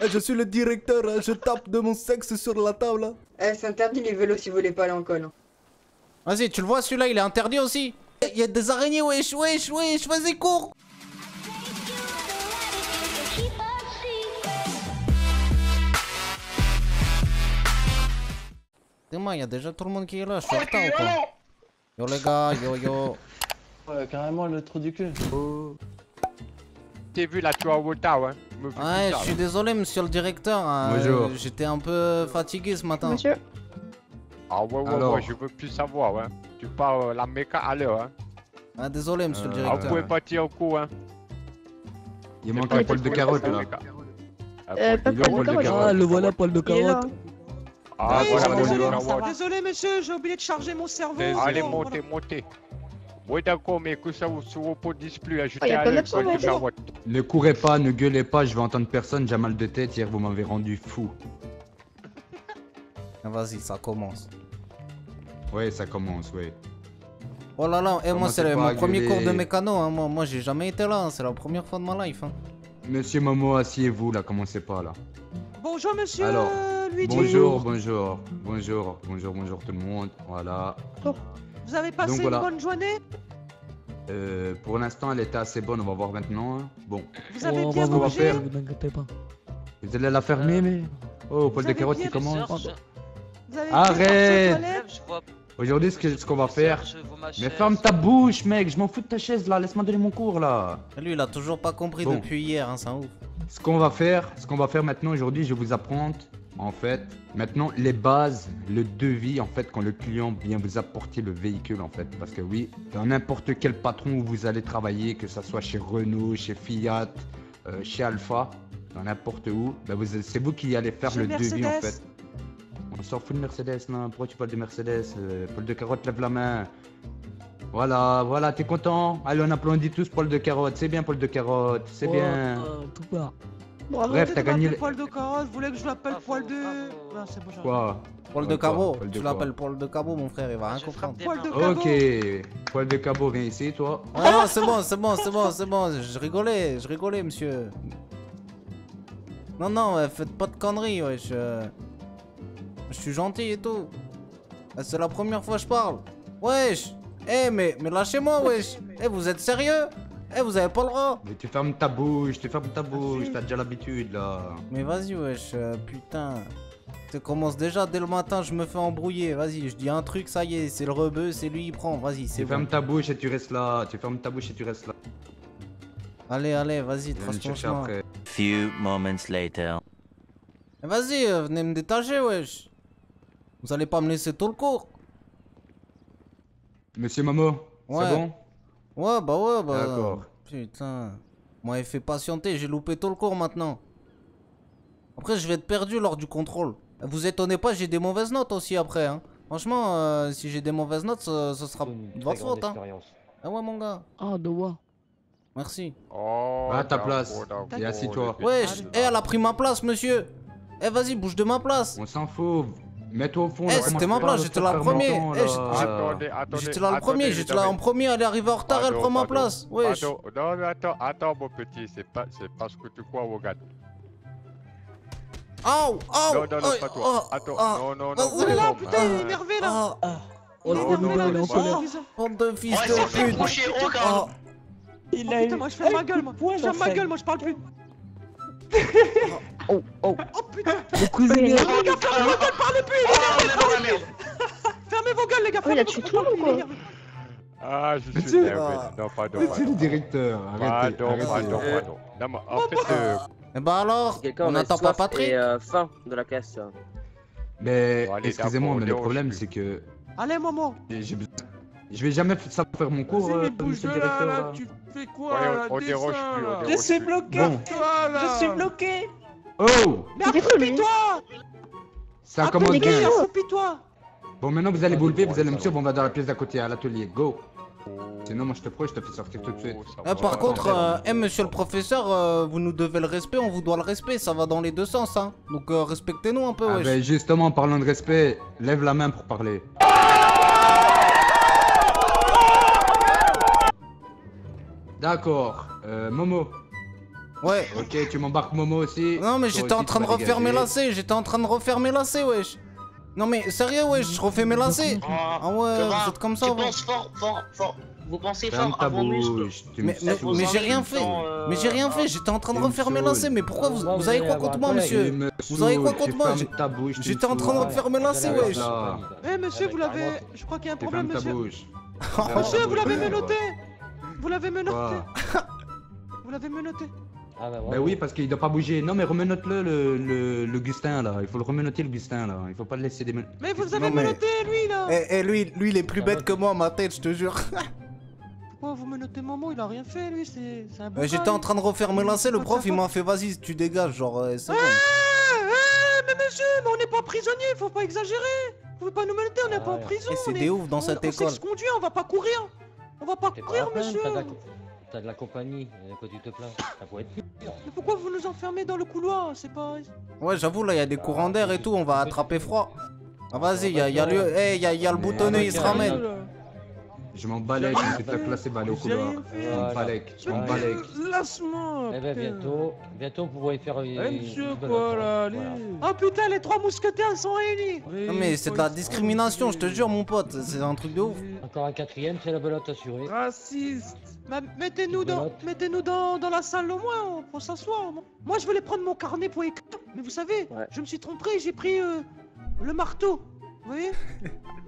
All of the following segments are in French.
Eh, Je suis le directeur, hein, je tape de mon sexe sur la table. Eh, c'est interdit les vélos si vous voulez pas aller en col. hein. Vas-y, tu le vois celui-là, il est interdit aussi. Il y a des araignées, wesh, wesh, wesh, vas-y, cours. Dis-moi, il y a déjà tout le monde qui est là, je suis en retard ou quoi Yo les gars, yo yo. Ouais, carrément le trou du cul. Vu là, tu es en retard, hein. Me Ouais, je suis désolé, monsieur le directeur. hein, Bonjour. euh, J'étais un peu fatigué ce matin. Monsieur. Ah ouais, ouais, Alors. ouais, je veux plus savoir, hein. Tu pars euh, la méca à l'heure, hein. Ah, désolé, monsieur le Euh, Ah, vous directeur. pouvez partir au coup, hein. Il manque un poil de carotte là. Euh, pas de carotte. Ah, le voilà, poil de carotte. Ah, Oui, voilà. Désolé, monsieur, j'ai oublié de charger mon cerveau. Allez, montez, montez. Oui, d'accord, mais que ça vous se plus, hein. Oh, J'étais y a à. Ne courez pas, ne gueulez pas, je vais entendre personne, j'ai mal de tête, hier vous m'avez rendu fou. Ah, Vas-y, ça commence. Ouais, ça commence, ouais. Oh là là, et moi Commencez c'est le- mon premier cours de mécano, hein. moi, moi j'ai jamais été là, hein. c'est la première fois de ma life. Hein. Monsieur Momo, asseyez-vous là, commencez pas là. Bonjour, monsieur Alors, Luigi. Bonjour, bonjour, bonjour, bonjour, bonjour tout le monde, voilà. Vous avez passé Donc, voilà. une bonne journée Euh, pour l'instant, elle était assez bonne, on va voir maintenant. hein. Bon, Vous avez Oh, bien on va faire. Vous inquiétez pas. vous allez la fermer, mais... Oh, poil de carotte qui commence. Vous avez Arrête. Aujourd'hui, ce qu'on va faire... Mais ferme ta bouche, mec, je m'en fous de ta chaise là, laisse-moi donner mon cours là. Lui il a toujours pas compris Bon. depuis hier, hein, c'est un ouf. Ce qu'on va faire, ce qu'on va faire maintenant aujourd'hui, je vais vous apprendre en fait maintenant les bases, le devis en fait quand le client vient vous apporter le véhicule en fait. Parce que oui, dans n'importe quel patron où vous allez travailler, que ça soit chez Renault, chez Fiat, euh, chez Alpha, dans n'importe où, ben vous- c'est vous qui allez faire Chez le devis en fait. On s'en fout de Mercedes là, pourquoi tu parles de Mercedes euh, Paul de carotte, lève la main. Voilà, voilà, t'es content Allez, on applaudit tous Paul de carotte, c'est bien Paul de carotte, c'est Oh, bien. tout Bref, t'as gagné le- poil de carotte, vous voulez que je l'appelle Bravo, poil de... bravo. Non, c'est bon, j'arrête. Quoi Paul de Cabot, Paul de tu l'appelles Paul de Cabot mon frère, il va rien comprendre. Poil de cabot. Ok, poil de cabot, viens ici, toi. Ah non, c'est bon, c'est bon, c'est bon, c'est bon, je rigolais, je rigolais monsieur. Non, non, euh, faites pas de conneries, wesh. euh. Je suis gentil et tout. Euh, C'est la première fois que je parle. Wesh Eh, mais, mais lâchez-moi, wesh Eh, vous êtes sérieux? Eh, vous avez pas le droit Mais tu fermes ta bouche, tu fermes ta bouche, t'as déjà l'habitude là. Mais vas-y, wesh, euh, putain. Ça commence déjà dès le matin, je me fais embrouiller. Vas-y, je dis un truc, ça y est, c'est le rebeu, c'est lui, il prend. Vas-y, c'est Tu bon. fermes ta bouche et tu restes là, tu fermes ta bouche et tu restes là. Allez, allez, vas-y, trace ton chercher chemin. après. Few moments later. Eh, Vas-y, euh, venez me détacher, wesh. Vous allez pas me laisser tout le cours. Monsieur Momo, Ouais. c'est bon? Ouais, bah ouais, bah. D'accord. Putain. Moi, il fait patienter, j'ai loupé tout le cours maintenant. Après, je vais être perdu lors du contrôle. Vous étonnez pas, j'ai des mauvaises notes aussi après, hein. Franchement, euh, si j'ai des mauvaises notes, ce, ce sera de votre faute, hein. Ah ouais, mon gars. Ah, de quoi Merci. Oh, Va à ta place. Et assis-toi. petits. eh, elle a pris ma place, monsieur. Eh, vas-y, bouge de ma place. On s'en fout. Mets-toi au fond. Eh, c'était ma place, j'étais là en premier. Eh. J'étais là le premier, j'étais là en premier, elle est arrivée en retard, elle prend ma place. Wesh. Non, mais attends, attends, mon petit, c'est pas, c'est pas ce que tu crois, regarde. Aouh, Non, aouh. non, non, aïe, pas toi. oh, Attends, ah, non, non, non. non, Oh là, non, putain, il est ah, énervé là ah, Il est Oh, énervé là, il est en il colère. est bande de fils de pute. Ah, calme. Il a putain, moi je fais ma gueule, moi Je ferme ma gueule, moi je parle plus Oh, oh Oh putain Le cousin Oui, est- mais- Les gars, fermez vos gueules, parlez plus Oh, la merde. Fermez vos gueules les gars, Oh, il fermez a vos tué gueules, tout le monde, quoi. Ah, je suis énervé. Ah. Non, pardon, Monsieur le directeur, arrêtez. Pardon, arrêtez. pardon, pardon. Non, mais en fait, euh, Eh bah alors, on a n'attend pas Patrick et euh, faim de la caisse. Mais excusez-moi, mais le problème je- c'est que Allez maman je vais jamais savoir faire mon cours, Vas-y, euh, mais bouge monsieur de le là, directeur. là, là. tu fais ouais, quoi là on, déroge plus, déroge. Bon, Toi, là. Je suis bloqué. Oh, Mais accroupis-toi ça commence bien. accroupis-toi Bon, maintenant vous allez vous lever, vous allez me suivre, on va dans la pièce d'à côté, à l'atelier. Go. Sinon, moi je te prends, je te fais sortir tout de suite. Oh, Eh, par contre, euh, monsieur le professeur, euh, vous nous devez le respect, on vous doit le respect, ça va dans les deux sens, hein. Donc euh, respectez-nous un peu, Ah wesh. ben justement, en parlant de respect, lève la main pour parler. D'accord. Euh, Momo, Ouais. Ok, tu m'embarques Momo aussi. Non, mais j'étais en train de refaire mes lacets. J'étais en train de refaire mes lacets, wesh. Non, mais sérieux, wesh, je refais mes lacets. Ah ouais, Ça va, vous êtes comme ça, penses fort, fort, fort. Vous pensez Ferme fort à vos muscles. Mais, mais, saoules. mais j'ai rien fait. euh, Mais j'ai rien fait. J'étais en train de refaire mes lacets. Mais pourquoi vous, avez quoi contre moi, collègue. monsieur Vous avez quoi contre moi J'étais en train de saoules. refaire mes lacets, wesh. Eh monsieur, Ah, vous l'avez. Je crois qu'il y a un problème, monsieur. Monsieur, vous l'avez Ouais. menotté Vous l'avez menotté Vous l'avez menotté Ah bah, Bah oui, parce qu'il doit pas bouger. Non, mais remenote-le, le, le, le Gustin, là. Il faut le remenoter, le Gustin, là. Il faut pas le laisser des... Mais vous Non, avez mais- menotté, lui, là Eh, eh, lui, lui, il est plus bête que moi, ma tête, je te jure. Pourquoi vous menotez Momo Il a rien fait, lui, c'est un Euh, J'étais en train de refaire mes lacets, le prof il m'a fait vas-y, tu dégages, genre euh, c'est bon. Ah, ah, mais monsieur, mais on n'est pas prisonnier, faut pas exagérer Vous pouvez pas nous menoter, on n'est pas en prison Et c'est est- des ouf dans on- cette on sait école. se conduire, on va pas courir On va pas courir, monsieur T'as de, la... de compagnie, euh, quoi tu te plains Ça pourrait être pire. Mais pourquoi vous nous enfermez dans le couloir? C'est pas... Ouais, j'avoue, là, il y a des courants d'air et tout, on va attraper froid. Ah, vas-y, il y a, y a le, eh, y a, y a le Mais boutonneux, il se ramène. Je m'en balèque, je vais te classer, aller au couloir. Je m'en balèque, je m'en balèque. Laisse-moi Eh ben bientôt, bientôt vous pourrez faire une. Eh monsieur, quoi, là, allez. Oh putain, les trois mousquetaires sont réunis Non, mais c'est de la discrimination, je te jure, mon pote, c'est un truc de ouf. Encore un quatrième, c'est la belote assurée. Raciste Bah, mettez-nous dans, mettez-nous dans, dans la salle au moins, on peut s'asseoir. moi. Moi, je voulais prendre mon carnet pour écrire, mais vous savez, Ouais. je me suis trompé, j'ai pris euh, le marteau. Voyez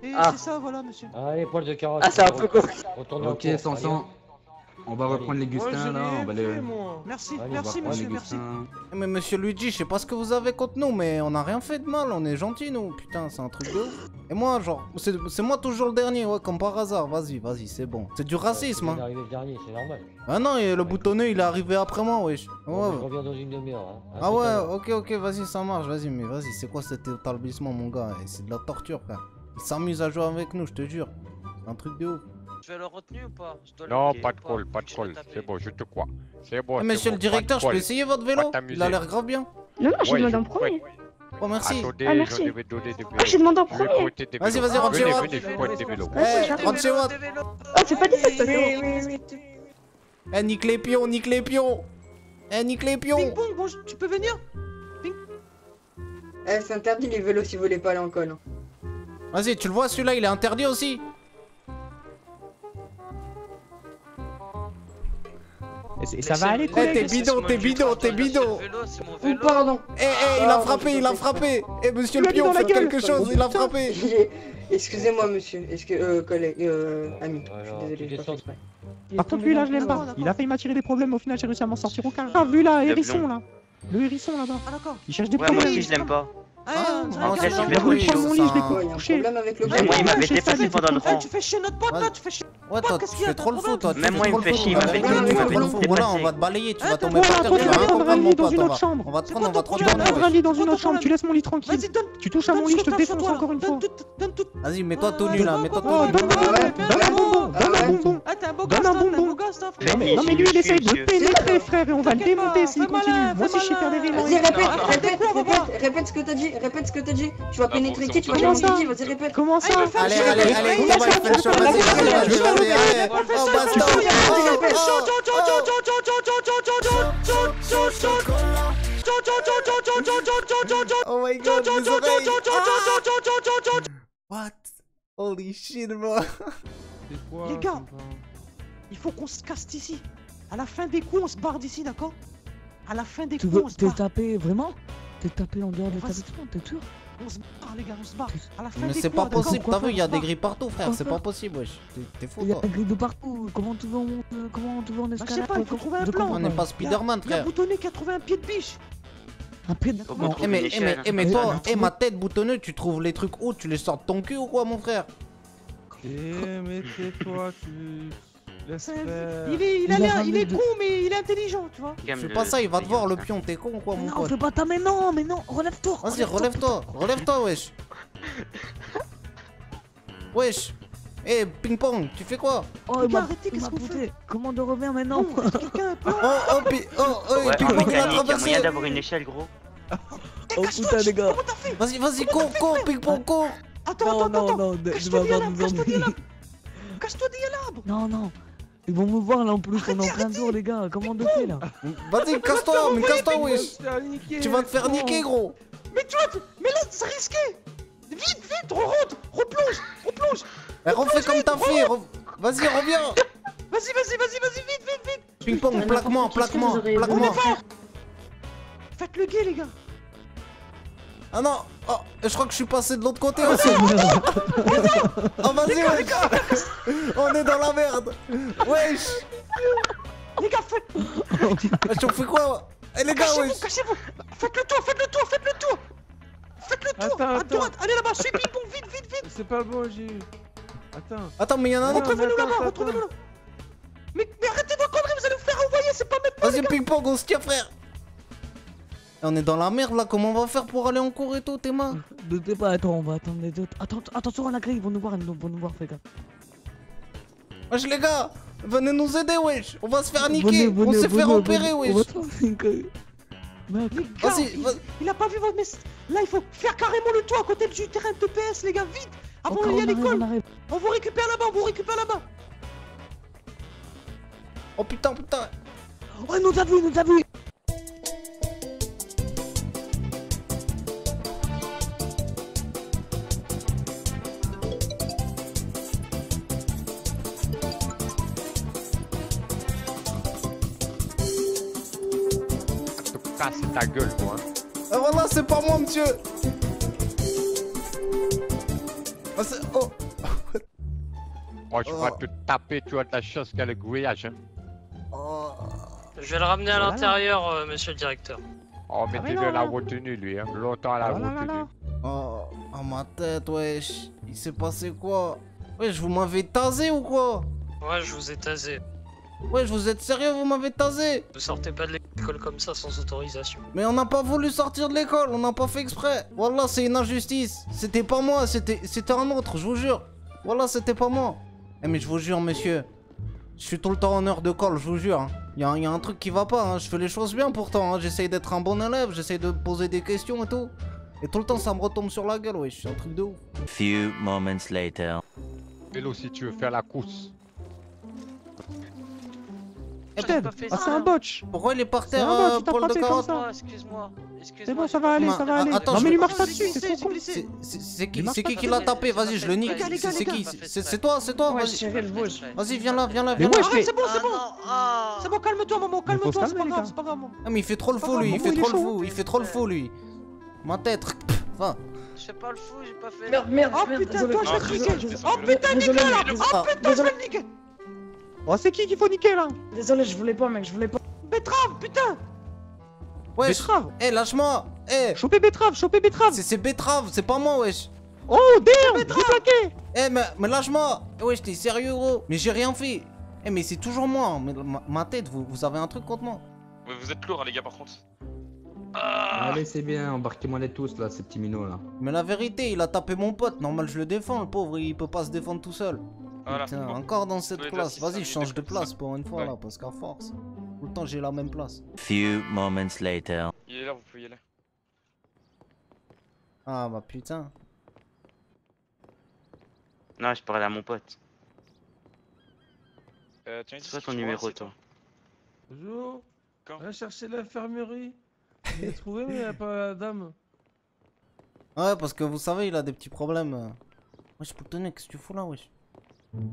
Et Ah. c'est ça, voilà, monsieur. Allez, poil de carotte. Ah, c'est un peu con. Ok, Sanson. On va reprendre les Gustins, là. On va les... Merci, merci, monsieur, merci. Mais monsieur Luigi, je sais pas ce que vous avez contre nous, mais on a rien fait de mal, on est gentils, nous. Putain, c'est un truc de ouf. Et moi, genre, c'est moi toujours le dernier, ouais, comme par hasard. Vas-y, vas-y, c'est bon. C'est du racisme, Il hein. est arrivé le dernier, c'est normal. Ah non, et le boutonneux, il est arrivé après moi, wesh. Ouais, On ouais. revient dans une demi-heure. Hein. Ah à ouais, ok, ok, vas-y, ça marche, vas-y, mais vas-y, c'est quoi cet établissement, mon gars? C'est de la torture, frère. Il s'amuse à jouer avec nous, je te jure. C'est un truc de ouf. Je vais le retenir ou pas? Je dois le Non, pas de call, pas de Je call. C'est bon, je te crois. C'est bon. C'est monsieur bon, le directeur, je peux essayer votre vélo? Il a l'air grave bien. Non, non, j'ai Ouais, demandé en je- premier. Oh, merci. Attendez, Ah, merci. je vais donner des vélos. Ah, j'ai demandé en Je premier. Vas-y, vas-y, rentre chez Venez, moi. venez, je prête des vélos. Eh, Ouais, rentre chez moi. Oh, c'est pas dit ça, c'est pas Eh, nique les pions, nique les pions. Eh, nique les pions. Ping pong, bon, tu peux venir? Eh, c'est interdit les vélos si vous voulez pas aller en col. Vas-y, tu le vois, celui-là, il est interdit aussi. Et ça va aller, Eh, t'es bidon, t'es bidon, t'es bidon. Oh, pardon Eh, eh, il a frappé, il a frappé. Eh, monsieur le Il a mis pion, faites quelque chose, il a frappé. Excusez-moi, monsieur. Est-ce que, euh, collègue, euh, ami. Je Alors, suis désolé. exprès. Par contre, lui là, je l'aime pas. Il a failli m'attirer des problèmes, au final, j'ai réussi à m'en sortir au calme. Ah, vu là, hérisson là. Le hérisson là-bas. Ah, d'accord. Il cherche des Ouais, moi problèmes. aussi je l'aime pas. Ah, Ah, c'est ah, un c'est gars, super il a voulu oui, prendre mon lit, je l'ai couché. problème avec le Mais Même moi, il m'avait j'ai dépassé pendant le Eh, rang. tu fais chier notre pote là, tu fais chier. Ouais, toi, tu fais trop le fou, toi. Même moi, il me fait chier, il On va m'avait te de Voilà, on va te balayer, tu Eh, vas tomber par terre, toi, tu vas rien prendre un comprendre, lit mon dans pote. une On autre va- chambre. On va te prendre, on va te lit dans une autre chambre, tu laisses mon lit tranquille. Vas-y, donne. Tu touches à mon lit, je te défonce encore une fois. Vas-y, mets-toi tout nu là, mets-toi Oh, tout nu. donne un bonbon, donne un bonbon. Ah, Non mais, lui il essaye de pénétrer frère et on va le démonter s'il continue. Moi aussi je sais faire des vélos. Vas-y, répète, Ah, répète, répète ce que t'as dit, répète ce que t'as dit. Tu vas pénétrer qui, tu vas pénétrer qui, vas-y, répète. Comment ça Ah, Allez, le allez, allez, comment va il jeu. Vas-y, Oh, Oh, oh, Oh my god, mes oreilles. Ah. What? Holy shit, bro. Les gars, il faut qu'on se casse d'ici. À la fin des coups, on se barre d'ici, d'accord À la fin des Tu coups, on se te barre. taper vraiment Te taper en dehors de Vas-y. l'établissement, t'es sûr On se barre, les gars, on se barre. À la fin Mais c'est pas possible, t'as vu, il y a faire des On grilles partout, frère. C'est pas possible, wesh. T'es- T'es fou, Il y a toi. des grilles de partout. Comment tu veux on euh, Comment tu veux en Bah, je sais pas, il faut trouver un plan. comprends On n'est pas Spider-Man, frère. Boutonné qui a trouvé un pied de biche. Un pied de Non. Eh mais, eh mais, eh mais Mais toi, on eh trouvé- ma tête boutonneux, tu trouves les trucs où Tu les sors de ton cul ou quoi, mon frère? Eh, mais tais-toi, tu. Il est, il a l'air, il est de- con, mais il est intelligent, tu vois. Fais pas ça, il va te voir le pion, t'es con ou quoi, mon non, pote fais pas ta mais non, mais non, relève-toi. Vas-y, relève-toi, relève-toi, wesh. Wesh. Eh, ping-pong, tu fais quoi? Oh, il arrêtez, qu'est-ce qu'on fait? Comment de revient maintenant? Oh, oh, pi- oh, oh, Ouais, ping-pong, il a mécanique, il y a traversé moyen d'avoir une échelle, gros. Oh putain, les gars. Vas-y, vas-y, cours, cours, ping-pong, cours Attends, Non, attends, non, attends. non, Cache-toi de derrière l'arbre, cache-toi derrière emmener. l'arbre. Cache-toi derrière l'arbre. Non, non. Ils vont me voir là en plus, on est en plein jour les gars, comment on fait là Vas-y, casse-toi, mais casse-toi, wesh. Tu vas te faire niquer, gros. Mais tu vois, mais là, c'est risqué Vite, vite, rentre Replonge Replonge Eh, refais comme t'as fait. Vas-y, reviens. Vas-y, vas-y, vas-y, vas-y, vite, vite, vite Ping-pong, plaque-moi, plaque-moi, plaque-moi. Faites le gay, les gars Ah non Oh, je crois que je suis passé de l'autre côté aussi. Oh vas-y wesh. On est dans la merde. Wesh. Les gars, faites Wesh, on fait quoi Eh les gars Cachez-vous, wesh. cachez-vous. Faites le tour, faites le tour, faites le tour. Faites le tour Attends, À attends. droite, allez là-bas, suis ping-pong, vite, vite, vite. C'est pas bon, j'ai eu. Attends. Attends mais y'en a un autre. Retrouvez-nous là-bas, retrouvez-nous là mais, mais arrêtez vos conneries, vous allez vous faire envoyer, c'est pas même pas Vas-y ping-pong, on se tient frère On est dans la merde là, comment on va faire pour aller en cours et tout, t'es mains Ne t'es pas, attends, on va attendre les autres. Attends, attention à la grille, ils vont nous voir, ils vont nous voir, fais gaffe. Wesh les gars Venez nous aider wesh. On va se faire Venez, niquer. On s'est fait on wesh. Les gars, Vas-y, il, il a pas vu votre message Là, il faut faire carrément le tour à côté du terrain de PS, les gars, vite. Avant d'aller à l'école. on. On vous récupère là-bas, on vous récupère là-bas. Oh putain putain. Oh, il nous a vu, il nous a vu ta gueule, toi. hein. Ah voilà, c'est pas moi monsieur Ah, c'est- Oh Moi, je vais Oh. te taper, tu as de la chance qu'elle est grillage. Hein. Oh Je vais le ramener à Voilà. l'intérieur, euh, monsieur le directeur. Oh, mais mettez-le non, à la non. retenue, lui. Hein. Longtemps à la Ah, là, là, retenue. là. Oh, oh ma tête, wesh. Il s'est passé quoi? Wesh, vous m'avez tasé ou quoi? Ouais, je vous ai tasé. Wesh, vous êtes sérieux, vous m'avez tasé Vous sortez pas de l'école comme ça sans autorisation. Mais on n'a pas voulu sortir de l'école, on n'a pas fait exprès. Wallah, c'est une injustice. C'était pas moi, c'était c'était un autre, je vous jure. Wallah, c'était pas moi. Eh, mais je vous jure, monsieur. Je suis tout le temps en heure de colle, je vous jure. Il y, a- y a un truc qui va pas, hein. je fais les choses bien pourtant. hein. J'essaye d'être un bon élève, j'essaye de poser des questions et tout. Et tout le temps, ça me retombe sur la gueule, wesh. C'est un truc de ouf. Few moments later. Vélo, si tu veux faire la course. Fait Ah, c'est un botch Pourquoi il est par C'est terre, un euh, Paul de carotte ça. Excuse-moi, excuse-moi. C'est bon, ça va aller, ça va aller attends, Non mais lui marche pas dessus, c'est trop con. C'est- C'est c'est qui, c'est qui l'a tapé? Vas-y, je le nique. C'est qui? C'est- C'est c'est toi, c'est toi Vas-y. Vas-y, viens là, viens là, Mais viens là. c'est bon, c'est Ah bon non, ah. C'est bon, calme-toi, maman, calme-toi, c'est pas grave, c'est pas grave. Ah, mais il fait trop le grave, lui. Il fait trop le fou. Il fait trop le fou, lui. Ma tête. Va. Je fais pas le fou, j'ai pas fait. Merde, merde, Oh putain, toi, je vais te Ah, niquer Oh putain, niquer là. Oh putain, je vais le niquer Oh, c'est qui qu'il faut niquer là Désolé, je voulais pas, mec, je voulais pas. Betrave, putain Wesh. Betrave Eh, lâche-moi. Eh. Choper Betrave, choper Betrave C'est c'est Betrave, c'est pas moi, wesh. Oh, damn J'ai plaqué Eh, mais, mais lâche-moi. Eh, wesh, t'es sérieux, gros Mais j'ai rien fait. Eh, mais c'est toujours moi. Mais ma, ma tête, vous, vous avez un truc contre moi. Vous êtes lourd, les gars, par contre. Allez, c'est bien, embarquez-moi les tous là, ces petits minots là. Mais la vérité, il a tapé mon pote. Normal, je le défends, le pauvre. Il peut pas se défendre tout seul. Voilà. Putain, Bon. encore dans cette deux, Vas-y, change de place pour une fois, Ouais. là. Parce qu'à force, tout le temps, j'ai la même place. Few moments later. Il est là, vous pouvez y aller. Ah, bah putain. Non, je parlais à mon pote. Euh, C'est quoi ton numéro, toi Bonjour. Quand Va chercher l'infirmerie. Il a trouvé, mais il n'y a pas la dame. Ouais, parce que vous savez, il a des petits problèmes. Wesh, Poutonnet, qu'est-ce que tu fous là, wesh? Vas-y,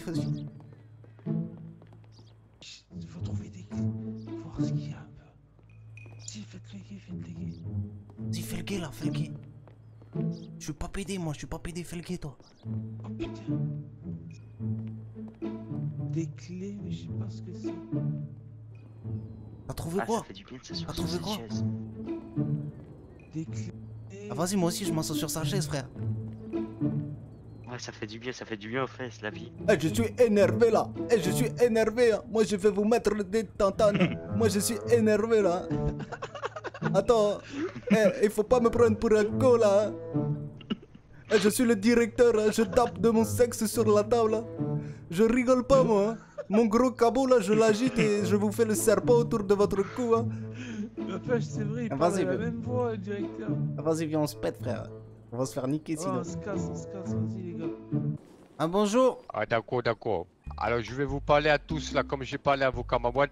vas-y, vas-y. Il faut trouver des clés. Voir ce qu'il y a un peu. Si, faites le gay, faites le gay. Vas-y, fais le gay là, fais le gay. Je suis pas pédé, moi, je suis pas pédé, fais le gay, toi. Oh putain. Des clés, mais je sais pas ce que c'est. T'as trouvé Ah, quoi T'as trouvé quoi. Des clés. Ah, vas-y, moi aussi, je m'assois sur sa chaise, frère. Ouais, ça fait du bien, ça fait du bien aux fesses, la vie. Eh, je suis énervé là. Eh, je suis énervé. hein. Moi, je vais vous mettre des tantanes. Moi, je suis énervé là. Attends. Eh, il faut pas me prendre pour un con là. hein. Eh, je suis le directeur. hein. Je tape de mon sexe sur la table. hein. Je rigole pas, moi. hein. Mon gros cabot là, je l'agite et je vous fais le serpent autour de votre cou. C'est vrai, il Ah, parle la même voix, le directeur. Ah, Vas-y, viens, on se pète, frère. On va se faire niquer Oh, sinon. on se casse, on se casse, vas-y les gars. Un bonjour. Ah, d'accord, d'accord. Alors, je vais vous parler à tous, là, comme j'ai parlé à vos camarades.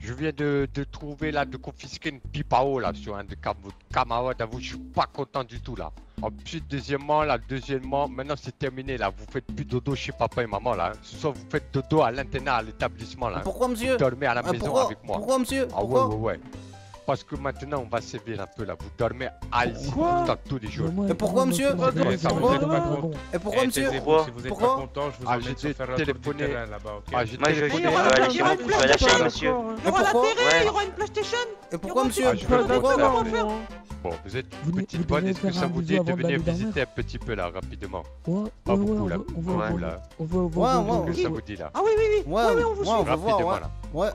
Je viens de, de trouver, là, de confisquer une pipe à eau, là, sur un de vos camarades. À vous, je suis pas content du tout, là. Ensuite, deuxièmement, là, deuxièmement, maintenant, c'est terminé, là. Vous faites plus dodo chez papa et maman, là. hein. Soir, vous faites dodo à l'internat, à l'établissement, là. Pourquoi, monsieur? Vous dormez à la Ah, maison pourquoi? avec moi. Pourquoi, monsieur? Ah, ouais, Pourquoi? ouais, ouais. Parce que maintenant, on va sévir un peu, là. Vous dormez à ici, Quoi tout le temps, tous les jours. Et pourquoi, monsieur. Et pourquoi, monsieur Si vous êtes pas content, je vous emmène sur faire un tour du téléphoné. terrain là-bas, ok Moi, je vais aller chez je monsieur. Il y aura la Ouais. il y aura une PlayStation. Et pourquoi, monsieur je vais vous Pourquoi Bon, vous êtes Vous une ne- petite vous bonne, est-ce que ça vous dit de venir visiter un petit peu là, rapidement? Ouais, Pas beaucoup là, on va- là. on va- Qu'est-ce que ça vous dit là Ah oui, oui, oui. Ouais, on vous ouais, suit. on va voir, ouais.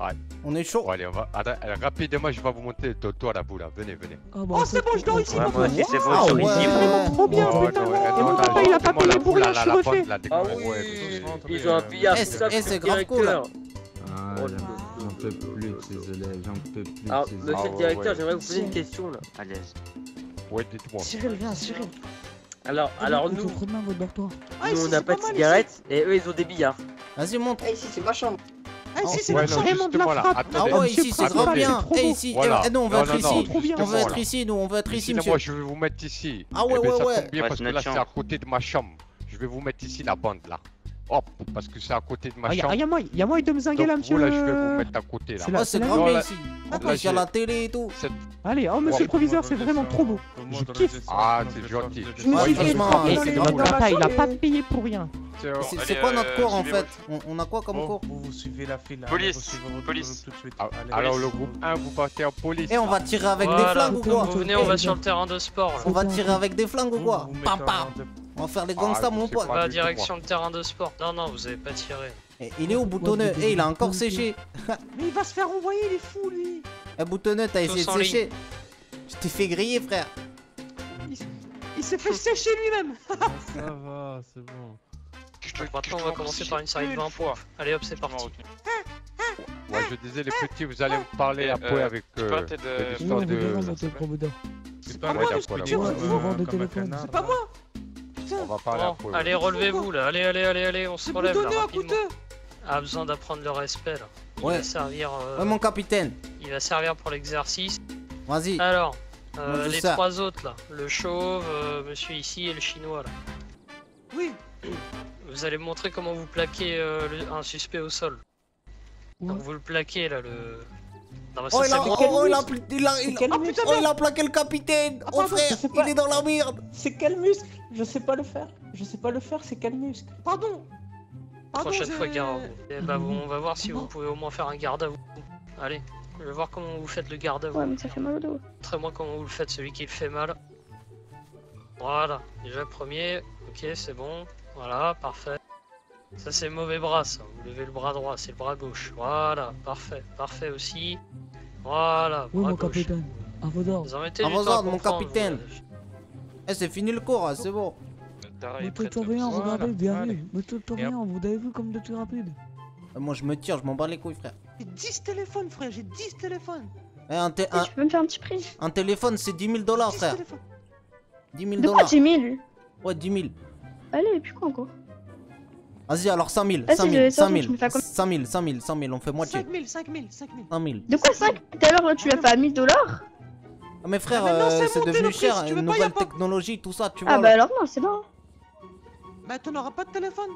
on est chaud. Bon, allez, on va. Attends, euh, rapidement, je vais vous montrer le toit là, vous là. Venez, venez. Ah, bah, Oh, c'est bon, je dors ici, moi aussi, c'est bon, Ah, je ouais. ici. Vraiment trop bien, Oh, putain. non, ouais, Et non, mon là, papa, il a pas payé pour là, je suis refait. Ah oui, ils ont un pillard, Eh, c'est grave cool. Ah, peux plus de ces élèves, j'en peux plus de Alors, ces monsieur Ah, le ouais, directeur, ouais. j'aimerais vous poser une question là. L'aise. Ouais, dites-moi. Cyril, viens, Cyril. Alors, Ah, alors nous, trop. Ah, nous ici, on n'a c'est pas de mal, ici. cigarettes et eux ils ont des billards. Vas-y, monte. Eh, ici, c'est ma chambre. Ah, ici, c'est Ouais, non, chambre, de justement, la là, frappe. Ah attendez. ouais, ici, c'est grave bien. c'est trop Eh, beau. ici, Voilà. eh, non, on va Non, être non, ici. trop bien. On va justement, être ici, nous, on va être ici, monsieur. Moi, je vais vous mettre ici. Ah ouais, Eh ben, ouais, ça ouais. tombe bien Ouais, parce c'est que là, notre c'est à chambre. côté de ma chambre. Je vais vous mettre ici la bande là. Hop, parce que c'est à côté de ma Ah, y a- chambre. y a moyen- y a moyen de me zinguer là, monsieur. vous là, je vais vous mettre à côté là. C'est la- Oh, bien Là, ici. En là, plus, il y a j'ai- la télé et tout. Cette- Allez, oh, monsieur le proviseur, c'est vraiment trop beau. Je kiffe. Ah, c'est gentil. Je me suis fait il a pas et- payé pour rien. C'est- quoi notre euh, cours en fait on, a quoi comme Bon, cours vous, vous suivez la file. Police, police. groupe tout de suite. Ah, Allez, Alors, le groupe 1, vous partez en police. Eh, on va tirer avec des flingues ou quoi Vous venez, on va sur le terrain de sport. On va tirer avec des flingues ou quoi Pam pam On va faire les Ah, gangsters, je mon pote. direction le terrain de sport. Non, non, vous avez pas tiré. Eh, Il est où, boutonneux Eh, il a encore séché. Mais il va se faire envoyer, il est fou, lui. Eh, boutonneux, t'as essayé de ligne. sécher Je t'ai fait griller, frère. Il s'est fait sécher lui-même. Ça va, c'est bon. Maintenant, on va commencer par une série de une 20 fois. points. Allez hop, c'est parti. Ouais, je disais, les petits, vous allez me parler après euh, avec euh, de- l'histoire. C'est pas pas moi, C'est pas moi. Putain. On va parler Bon, après. allez, relevez-vous là. Allez, allez, allez, allez, on se relève là rapidement. A besoin d'apprendre le respect là. Il Ouais. va servir. euh, Ouais, mon capitaine. Il va servir pour l'exercice. Vas-y. Alors, euh, les trois autres là, le chauve, euh, monsieur ici et le chinois là. Oui. Vous allez me montrer comment vous plaquez euh, le- un suspect au sol. Donc vous le plaquez là, le. Non, ça, Oh, il c'est a, bon. oh, il a, il a, il a- quel oh, muscle oh, il a plaqué le capitaine. Oh, frère, je sais pas. il est dans la merde. C'est quel muscle? Je sais pas le faire. Je sais pas le faire, c'est quel muscle? Pardon. Pardon, Prochaine fois, garde à vous. Eh bah, on va voir si vous pouvez au moins faire un garde à vous. Allez, je vais voir comment vous faites le garde à vous. Ouais, mais ça fait mal au dos. Montrez-moi comment vous le faites, celui qui le fait mal. Voilà, déjà premier. Ok, c'est bon. Voilà, parfait. Ça, c'est mauvais bras, ça. Vous levez le bras droit, c'est le bras gauche. Voilà, parfait. Parfait aussi. Voilà, Oui, bras mon gauche. capitaine. À vos ordres. Vous en mettez du temps à mon capitaine. Eh, c'est fini le cours, hein, c'est bon. Tout de rien, vous- regardez, Voilà, bien allez. vu. Mais tout Et rien, vous avez vu comme de tout rapide. Eh, Moi, je me tire, je m'en bats les couilles, frère. J'ai 10 téléphones, frère, j'ai 10 téléphones. Eh, un, Tu peux me faire un petit prix? un téléphone, c'est 10 000 dollars, 10 frère. téléphones. 10 000 De quoi dollars. 10 000 Ouais, 10 000. Allez, et puis quoi encore? Vas-y, alors 5 000. Vas-y, 5 je 000, vais 5 sortir, 000, je me fais comme- 5 000, 5 000, 5 000, on fait moitié. 5000, 5000, 5000. 5 000. De quoi 5 Tout à l'heure, là, tu l'as fait à 1000 dollars? Ah, mais frère, Ah, euh, c'est devenu cher, si tu une nouvelle pas- technologie, tout ça, tu vois. Ah, bah alors non, c'est bon. Bah, t'en auras pas de téléphone?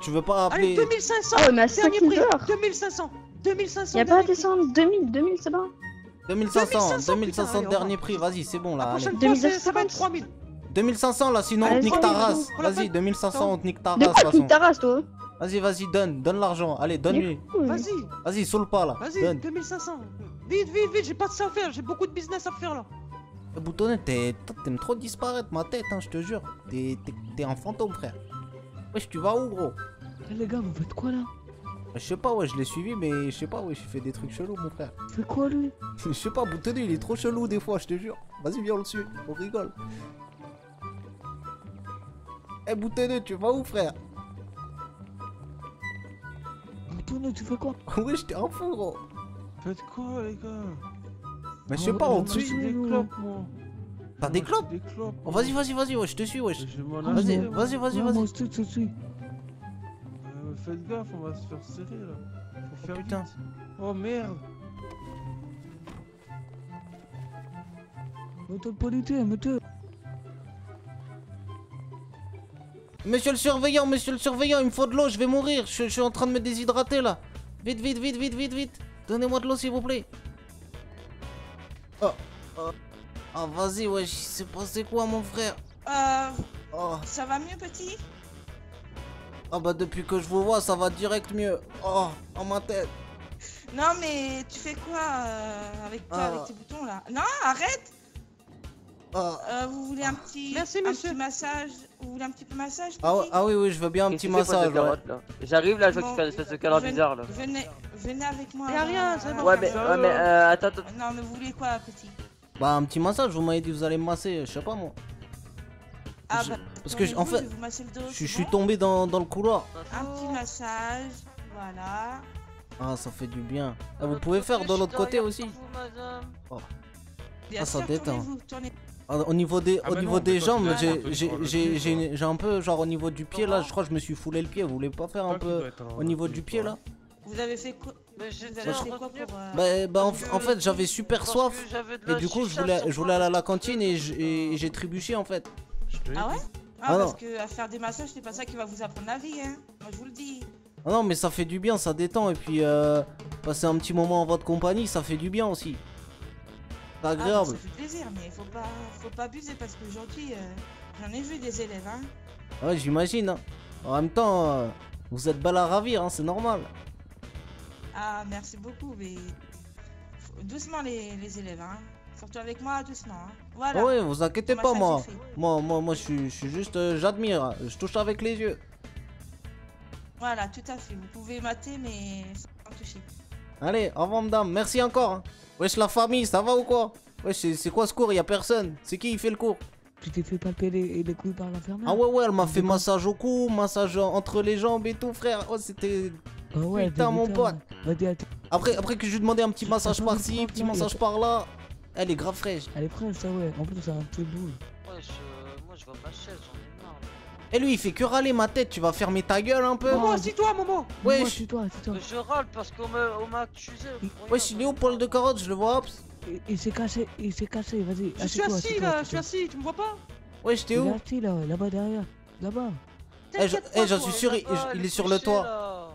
Tu veux pas Allez, appeler. 2500. Ah ouais, mais à 5000 dollars. 2500. 2500. Y'a pas à descendre 2000, 2000, c'est bon. 2500, 2500, 2500 putain, allez, dernier prix, vas-y, c'est bon La là. allez. prochaine fois, c'est- ça va être 2950. 3000. 2500 là, sinon on te nique ta vas-y, race. Vas-y, fait. 2500, on te nique ta race. De de quoi toute tu niques façon. ta race, toi Vas-y, vas-y, donne, donne l'argent. Allez, donne-lui. Vas-y, Vas-y, saoule pas là. vas-y, Donne. 2500. Vite, vite, vite, j'ai pas de ça à faire, j'ai beaucoup de business à faire là. Boutonnet, t'es- toi, t'aimes trop disparaître, ma tête, hein, je te jure. T'es t'es- t'es un fantôme, frère. Wesh, tu vas où, gros? Eh, les gars, vous faites quoi là? Je sais pas, ouais, je l'ai suivi, mais je sais pas, ouais, j'ai fait des trucs chelous, mon frère. Faites quoi lui? Je sais pas, Boutonnet, il est trop chelou des fois, je te jure. Vas-y, viens, on le suit, on rigole. Eh, Boutonnet, tu vas où, frère Antonio, tu fais quoi Wesh, t'es un fou, gros. Faites quoi, les gars Mais je sais pas, on te suit. Des clopes, moi. T'as des clopes Des clopes. Oh, vas-y, vas-y, vas-y, ouais, je te suis, wesh. Je Vas-y, vas-y, vas-y, Ouais, vas-y. moi tout de suite. Euh, faites gaffe, on va se faire serrer là. Faut faire putain. vite. Oh merde. Mettez le polité, mettez. Monsieur le surveillant, monsieur le surveillant, il me faut de l'eau, je vais mourir. Je, je suis en train de me déshydrater là. Vite, vite, vite, vite, vite, vite. Donnez-moi de l'eau s'il vous plaît. Oh, oh. Ah, vas-y, wesh, il s'est passé quoi, mon frère? Euh, Oh, ça va mieux, petit? Ah bah depuis que je vous vois, ça va direct mieux. Oh, en ma tête. Non, mais tu fais quoi euh, avec, toi, Ah. avec tes boutons là? Non, arrête Ah. Euh, Vous voulez un petit, Merci, un monsieur. petit massage? Vous voulez un petit peu massage Ah, ah oui, oui, je veux bien un petit massage. ouais. carotte, J'arrive là, je vois que Bon, tu fais une espèce de câlin venez- bizarre là. Venez, venez avec moi. Y'a là. rien, c'est bon. Ouais, mais, ouais, mais euh, attends, attends. Non, mais vous voulez quoi, petit Bah, un petit massage, vous m'avez dit que vous allez me masser, je sais pas moi. Ah, Je- bah, parce que, je- en fait, je vais vous masser le dos, je, c'est je suis tombé dans, dans le couloir. Un petit massage, voilà. Ah, ça fait du bien. Ah, vous pouvez faire de l'autre côté aussi Oh. Bien Ah, ça sûr, détend. tournez. Au niveau des, Ah au bah niveau non, des jambes, j'ai- un peu j'ai sur le j'ai- cul, j'ai- j'ai un peu, genre au niveau du pied là, je crois que je me suis foulé le pied. Vous voulez pas faire un peu au niveau du pied là? Vous avez fait quoi? Avez en fait quoi pour... euh, Bah, bah en, en fait, j'avais super soif. Et du coup, je voulais, je voulais aller à la cantine et j'ai trébuché en fait. Ah ouais? Ah Ah, non. parce que à faire des massages, c'est pas ça qui va vous apprendre la vie, hein. Moi, je vous le dis. Ah non, mais ça fait du bien, ça détend. Et puis, euh, passer un petit moment en votre compagnie, ça fait du bien aussi. C'est Ah, bah, agréable. ça fait plaisir, mais faut pas, faut pas abuser parce qu'aujourd'hui, euh, j'en ai vu des élèves, hein. Ouais, j'imagine. hein. En même temps, euh, vous êtes belle à ravir, hein, c'est normal. Ah, merci beaucoup, mais doucement les, les élèves, hein. Surtout avec moi, doucement. Hein. Voilà. Ah ouais, vous inquiétez pas, moi. Moi, moi, moi, je suis, je suis juste, euh, j'admire. Je touche avec les yeux. Voilà, tout à fait. Vous pouvez mater, mais sans toucher. Allez, au revoir, madame. Merci encore. Wesh, la famille, ça va ou quoi Wesh, c'est- c'est quoi ce cours? Y a personne. C'est qui il fait le cours? Tu t'es fait palper les, les couilles par l'infirmière? Ah ouais, ouais, elle m'a fait massage au cou, massage entre les jambes et tout, frère. Oh, c'était. Ah ouais, Putain, mon pote. Après, après que je lui demandais un petit massage par-ci, petit massage par-là, elle est grave fraîche. Elle est fraîche, ça ouais. En plus, ça a un petit boule. Wesh, euh, moi je vois ma chaise, j'en ai marre. Et lui, il fait que râler ma tête. Tu vas fermer ta gueule un peu Momo, assis-toi, Momo Wesh. Moi, suis-toi, suis-toi. Mais je râle parce qu'on m'a accusé. Wesh, il est où, Paul de carotte Je le vois, hop. Il, il s'est caché, il s'est caché, vas-y. Je suis assis là, je suis assis, tu me vois pas? Wesh, t'es Il est où assis là, là-bas derrière. Là-bas. Eh, je- eh, j'en toi, suis sûr, il, est sur le toit.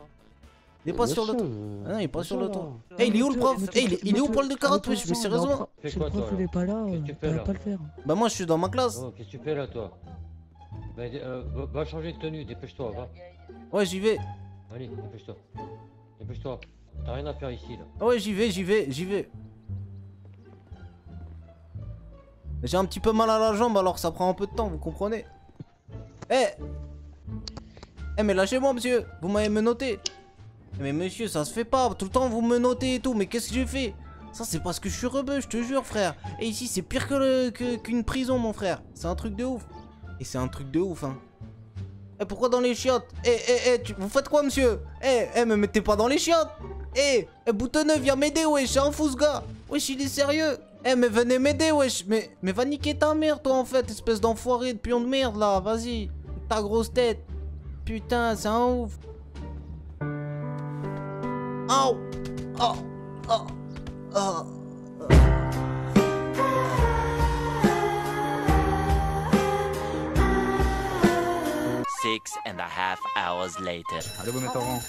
Il est pas sur le toit. euh, Ah non, il est pas sur le toit. Eh, il est où le prof? Eh, il est- où, Paul de carotte? Wesh, mais sérieusement Si le toi, prof il est pas là, tu là? pas le faire. Bah, moi, je suis dans ma classe. Oh, qu'est-ce que tu fais là, toi? Bah, euh, va, va changer de tenue, dépêche-toi, va. Ouais, j'y vais. Allez, dépêche-toi. Dépêche-toi. T'as rien à faire ici, là. Ouais, j'y vais, j'y vais, j'y vais. J'ai un petit peu mal à la jambe, alors ça prend un peu de temps, vous comprenez? Eh Eh, mais lâchez-moi, monsieur Vous m'avez menotté Mais monsieur, ça se fait pas, tout le temps vous me notez et tout, mais qu'est-ce que j'ai fait? Ça, c'est parce que je suis rebeu, je te jure, frère Et ici, c'est pire que- qu'une prison, mon frère C'est un truc de ouf Et c'est un truc de ouf, hein. Eh, pourquoi dans les chiottes? Eh, eh, eh, tu- vous faites quoi, monsieur? Eh, eh, me mettez pas dans les chiottes. Eh, eh, boutonneux, viens m'aider, wesh, c'est un fou ce gars. Wesh, il est sérieux. Eh, mais venez m'aider, wesh. Mais, mais va niquer ta mère, toi, en fait, espèce d'enfoiré de pion de merde, là, vas-y. Ta grosse tête. Putain, c'est un ouf. Aouh Oh. Oh. Oh Six and a half hours later. Allez, vous mettre en rang.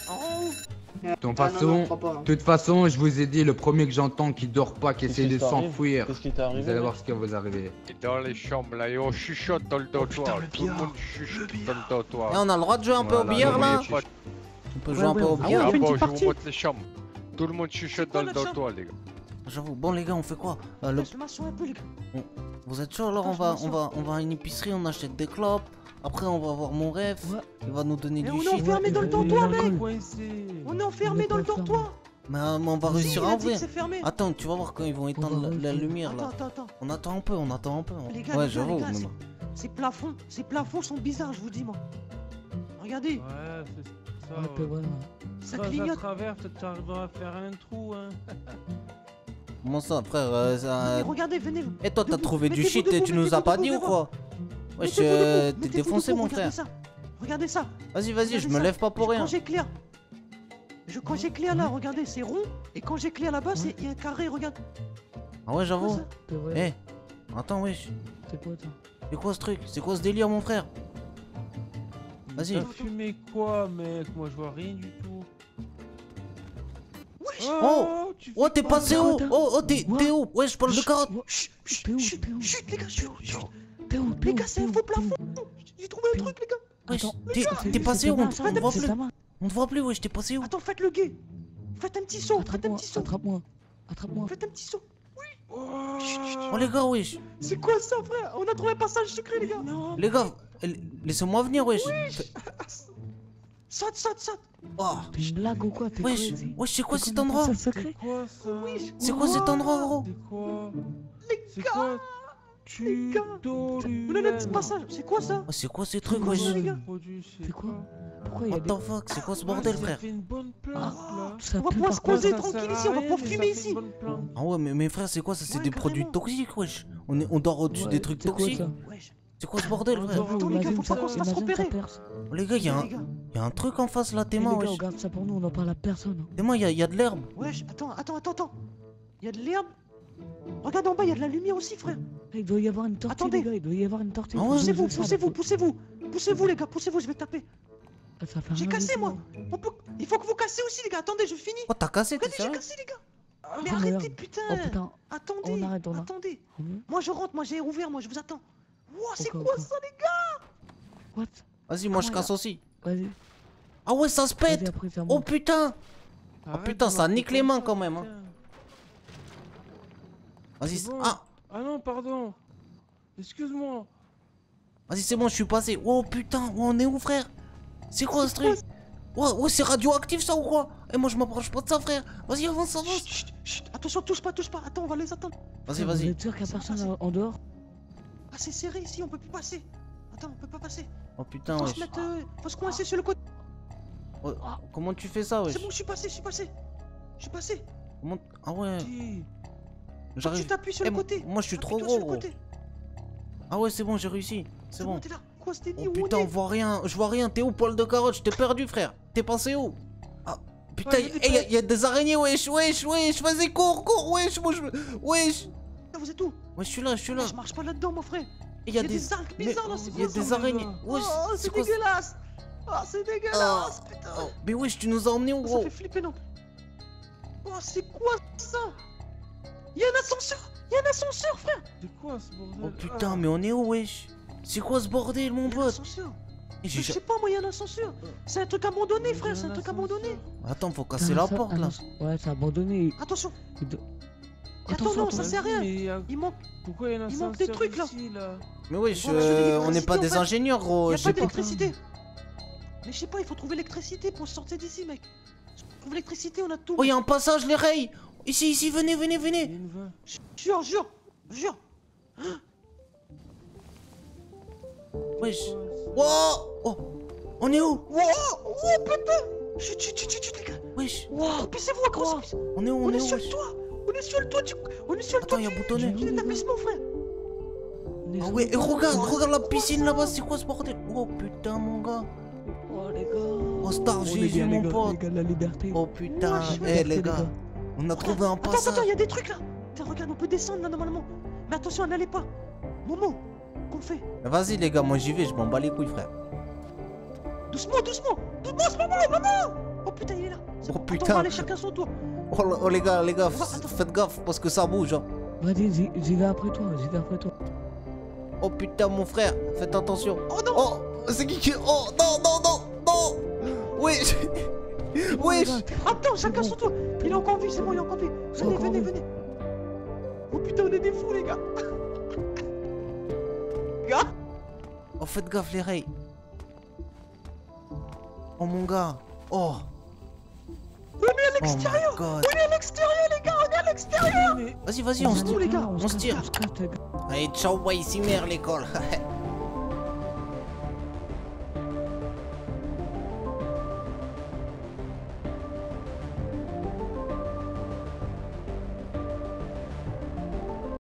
De toute Ah, non, façon, hein. toute façon, je vous ai dit, le premier que j'entends qui dort pas, qui essaie de s'enfuir, vous allez voir ce qui va vous arriver. Et dans les chambres là, et on chuchote dans le dortoir. Tout le monde chuchote dans le dortoir. Et on a le droit de jouer un peu au billard, là. On peut jouer un peu au Ah billard on fait une D'abord, petite je vous montre les chambres. Tout le monde chuchote dans le dortoir, les gars. J'avoue, bon les gars, on fait quoi Euh, le- Je m'assois un peu, les gars. Vous êtes chaud alors on va, on va, on va à une épicerie, on achète des clopes. Après on va voir mon rêve. Ouais. Il va nous donner Mais du on est enfermé dans le dortoir, mec. On est enfermé dans le dortoir Mais, euh, mais on va Si, réussir à ouvrir. Attends, tu vas voir quand ils vont éteindre la, lumière là. attends, attends. On attend un peu, on attend un peu. Les gars, ouais, les gars, j'avoue. Ces plafonds, ces plafonds sont bizarres, je vous dis, moi. Regardez, Ouais, c'est ça. Ça Creuse à clignote. travers, peut-être tu arriveras à faire un trou, hein. Comment ça, frère euh, ça- Venez, Regardez, venez. Et toi, t'as trouvé du shit debout, et tu nous as pas dit ou quoi Wesh, euh, t'es défoncé, debout, mon regardez frère. ça. Regardez ça. Vas-y, vas-y, je me lève pas pour rien. Quand j'éclaire. Je, quand j'éclaire là, regardez, c'est rond. Et quand j'éclaire là-bas, c'est il y a un carré, regarde. Ah ouais, j'avoue. Eh, attends, wesh. C'est quoi ça C'est quoi ce truc? C'est quoi ce délire, mon frère? Vas-y. T'as fumé quoi, mec? Moi, je vois rien du tout. Oh tu Oh, t'es passé où Oh, oh, t'es t'es où Ouais, je parle de carotte Chut, chut, chut, chut, les gars, chut, chut. Les gars, c'est un faux plafond. J'ai trouvé un truc, les gars. Wesh, Attends, t'es passé où? On te voit plus. On te voit plus, wesh, t'es passé où? Attends, faites le gay. Faites un petit saut, faites un Attrape-moi, petit saut. attrape-moi. Attrape-moi. Faites un petit saut. Oh, les gars, wesh C'est quoi ça, frère? On a trouvé un passage secret, les gars. Les gars, laissez-moi venir, wesh Saute, saute, saute. Oh T'es une blague ou quoi T'es Wesh, crazy. wesh, c'est quoi C'est cet endroit secret quoi ça C'est quoi cet endroit, gros C'est quoi Les C'est quoi Les gars On a notre petit passage. C'est quoi ça Oh, C'est quoi ces trucs, quoi wesh gars C'est quoi Pourquoi What des... the fuck C'est quoi ce bordel, Ça frère On va pue pouvoir se poser tranquille ici, on va pouvoir mais fumer ici. Ah ouais, mais mes frères, c'est quoi ça C'est Ouais, des produits toxiques, wesh On, est, on dort au-dessus Ouais, des trucs c'est quoi, toxiques. C'est quoi ce bordel, frère Attends, les gars, faut pas qu'on se fasse repérer. Oh, les gars, il y, a un- y a un truc en face là, tes Eh, mains, les gars, wesh regarde ça pour nous, on n'en parle à personne. hein. Tes mains, il y, a- de l'herbe Wesh, attends, attends, attends, attends. Il y a de l'herbe. Regarde en bas, il y a de la lumière aussi, frère. Il doit y avoir une tortue, Attendez. les gars, il doit y avoir une tortue. Ah Poussez-vous, poussez-vous, poussez-vous. Poussez-vous, les gars, poussez-vous, je vais taper. Ah, J'ai cassé, moi. peut- Il faut que vous cassez aussi, les gars. Attendez, je finis. Oh, t'as cassé, t'es Regardez, j'ai cassé, les gars. Oh, Mais merde. arrêtez, putain. Oh putain. Attendez, On arrête, on arrête. attendez. Oh, merde. Moi, je rentre, moi, j'ai ouvert, moi, je vous attends. Wow, c'est quoi ça, les gars? What? Vas-y, moi je casse aussi Vas-y. Ah ouais, ça se pète après, Oh putain Oh putain, ça nique les mains quand même, hein. Vas-y, C'est bon. ah Ah non, pardon. Excuse-moi. Vas-y, c'est bon, je suis passé. Oh putain, oh, on est où, frère? C'est quoi ce truc Ouais, ouais, c'est radioactif ça ou quoi? Et moi je m'approche pas de ça, frère. Vas-y, avance, avance. Chut, chut, chut. Attention, touche pas, touche pas. Attends, on va les attendre. Vas-y, vas-y. sûr qu'il y a personne en dehors? Ah, c'est serré ici, on peut plus passer. Attends, on peut pas passer. Oh putain, Faut se mettre. euh, Faut se coincer sur le côté. Ouais, Comment tu fais ça, wesh? C'est bon, je suis passé, je suis passé. Je suis passé. Comment... Ah ouais, Qui Tu j'arrive. t'appuies sur Eh, le côté. Moi je suis trop gros, gros. Ah ouais, c'est bon, j'ai réussi. C'est bon. Là. Quoi, dit Oh putain, on voit rien. Je vois rien. T'es où, poil de carotte? Je t'ai perdu, frère. T'es passé où? Ah, putain, Ouais, eh, y, a- y a des araignées, wesh, wesh, wesh. Vas-y, cours, cours, wesh, moi je. Wesh. Ah, Vous êtes où Ouais, je suis là, je suis là. Je marche pas là-dedans, mon frère. Et y a Il y a des. algues mais- bizarres là, c'est y a quoi des ça araignées. Oh, c'est quoi ça dégueulasse Oh, c'est dégueulasse, putain Oh, Mais wesh, tu nous as emmenés où, Ça gros fait flipper, non Oh, c'est quoi ça Y'a un ascenseur Y'a un ascenseur, frère C'est quoi ce bordel Oh putain, mais on est où, wesh C'est quoi ce bordel, mon pote ascenseur Je sais pas, moi, y'a un ascenseur C'est un truc abandonné, frère, c'est un truc abandonné Attends, faut casser la ça- porte ah là. Ouais, c'est abandonné. Attention Il Attends, non, ça sert à rien. Mais il y a- Il manque, Pourquoi il y a un il manque des trucs là Mais je euh, on n'est pas des ingénieurs, gros. Y'a j'ai pas pas- d'électricité. Mais je sais pas, il faut trouver l'électricité pour sortir d'ici, mec. Trouve l'électricité, on a tout Oh, y'a un passage, les rails. Ici, ici, venez, venez, venez. Jure, jure, jure. Wesh. Wow. Oh. On est où? Oh, oh putain. Chut, chut, chut, chut, les gars. Wesh. Wow, poussez-vous, accroche On est où On est sur toit On est sur le toit du... On est sur le Attends, toit y'a du... boutonné. de l'établissement, frère. Ah ouais, et regarde, regarde la piscine là-bas, c'est quoi ce bordel? Oh putain, mon gars. Oh les gars. Oh, Star Oh, Jésus, mon pote. Les gars, la liberté. Oh putain, eh les les gars, on a trouvé un Attends, attends, passage. attends, il y a des trucs là. Tiens, regarde, on peut descendre là normalement. Mais attention, n'allez pas. Momo, qu'on fait? Vas-y les gars, moi j'y vais, je m'en bats les couilles, frère. Doucement, doucement. Doucement, c'est maman, maman Oh putain, il est là. Oh. Attends, putain. on va aller chacun son tour Oh, oh, les gars, les gars, faites gaffe parce que ça bouge. Hein. Vas-y, j'y- vais après toi, j'y vais après toi. Oh putain, mon frère, faites attention. Oh non Oh, c'est qui qui. Oh non, non, non, non Wesh Wesh Attends, chacun son tour Il est encore en vie, c'est bon, il est encore en vie Venez, venez, venez Oh putain, on est des fous, les gars Gars Oh, faites gaffe, les rails. Oh, mon gars. Oh. Oh l'extérieur god. On est à l'extérieur, les gars, on est à l'extérieur Vas-y, vas-y, on se Tous, les gars On se tire. On se gars. Allez, ciao, ici, l'école.